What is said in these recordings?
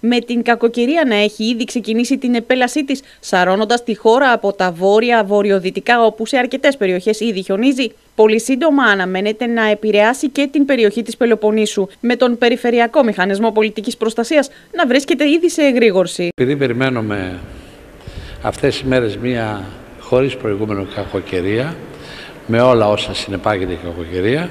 με την κακοκαιρία να έχει ήδη ξεκινήσει την επέλασή της, σαρώνοντας τη χώρα από τα βόρεια βορειοδυτικά, όπου σε αρκετές περιοχές ήδη χιονίζει. Πολύ σύντομα αναμένεται να επηρεάσει και την περιοχή της Πελοποννήσου, με τον Περιφερειακό Μηχανισμό Πολιτικής Προστασίας να βρίσκεται ήδη σε εγρήγορση. Επειδή περιμένουμε αυτές οι μέρες μία χωρίς προηγούμενο κακοκαιρία, με όλα όσα συνεπάγεται η κακοκαιρία,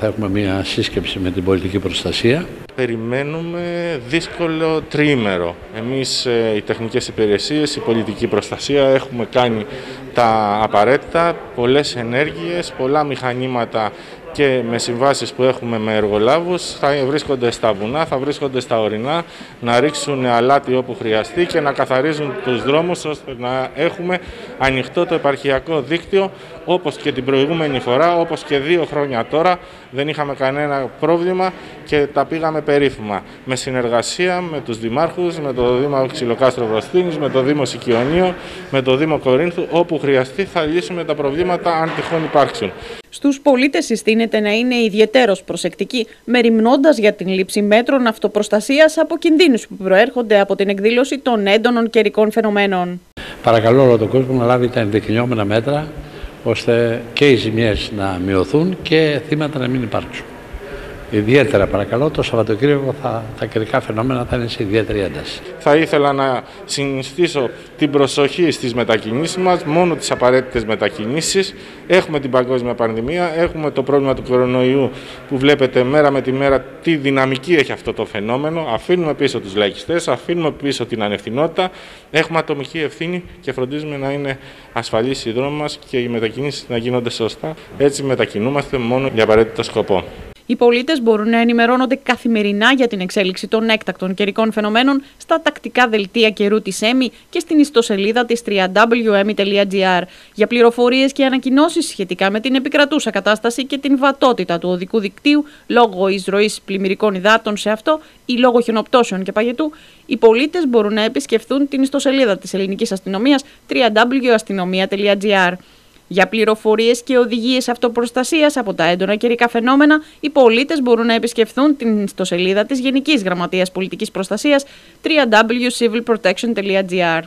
θα έχουμε μία σύσκεψη με την πολιτική προστασία. Περιμένουμε δύσκολο τριήμερο. Εμείς ε, οι τεχνικές υπηρεσίες, η πολιτική προστασία έχουμε κάνει τα απαραίτητα, πολλές ενέργειες, πολλά μηχανήματα και με συμβάσεις που έχουμε με εργολάβους θα βρίσκονται στα βουνά, θα βρίσκονται στα ορεινά, να ρίξουν αλάτι όπου χρειαστεί και να καθαρίζουν τους δρόμους ώστε να έχουμε ανοιχτό το επαρχιακό δίκτυο όπως και την προηγούμενη φορά, όπως και δύο χρόνια τώρα δεν είχαμε κανένα πρόβλημα και τα πήγαμε περίφημα. Με συνεργασία με τους δημάρχους, με το Δήμο Ξυλοκάστρο Βροστίνης, με το Δήμο Σικιονίου, με το Δήμο Κορίνθου, όπου χρειαστεί θα λύσουμε τα προβλήματα αν τυχόν υπάρξουν. Στους πολίτες συστήνεται να είναι ιδιαίτερω προσεκτικοί, μεριμνώντας για την λήψη μέτρων αυτοπροστασίας από κινδύνους που προέρχονται από την εκδήλωση των έντονων καιρικών φαινομένων. Παρακαλώ όλο τον κόσμο να λάβει τα ενδεικνυόμενα μέτρα ώστε και οι ζημιές να μειωθούν και θύματα να μην υπάρξουν. Ιδιαίτερα παρακαλώ, το Σαββατοκύριακο θα, τα καιρικά φαινόμενα θα είναι σε ιδιαίτερη ένταση. Θα ήθελα να συνιστήσω την προσοχή στις μετακινήσεις μας, μόνο τις απαραίτητες μετακινήσεις. Έχουμε την παγκόσμια πανδημία, έχουμε το πρόβλημα του κορονοϊού που βλέπετε μέρα με τη μέρα τι δυναμική έχει αυτό το φαινόμενο. Αφήνουμε πίσω τους λαϊκιστές, αφήνουμε πίσω την ανευθυνότητα, έχουμε ατομική ευθύνη και φροντίζουμε να είναι ασφαλής η δρόμη μας και οι μετακινήσεις να γίνονται σωστά. Έτσι μετακινούμαστε μόνο για απαραίτητο σκοπό. Οι πολίτες μπορούν να ενημερώνονται καθημερινά για την εξέλιξη των έκτακτων καιρικών φαινομένων στα τακτικά δελτία καιρού της ΕΜΗ και στην ιστοσελίδα της www.emi.gr για πληροφορίες και ανακοινώσεις σχετικά με την επικρατούσα κατάσταση και την βατότητα του οδικού δικτύου λόγω εισρωή πλημμυρικών υδάτων σε αυτό ή λόγω χιονοπτώσεων και παγετού. Οι πολίτες μπορούν να επισκεφθούν την ιστοσελίδα της ελληνικής αστυνομίας www.astronomia.gr. Για πληροφορίες και οδηγίες αυτοπροστασίας από τα έντονα καιρικά φαινόμενα, οι πολίτες μπορούν να επισκεφθούν την ιστοσελίδα της Γενικής Γραμματείας Πολιτικής Προστασίας www.civilprotection.gr.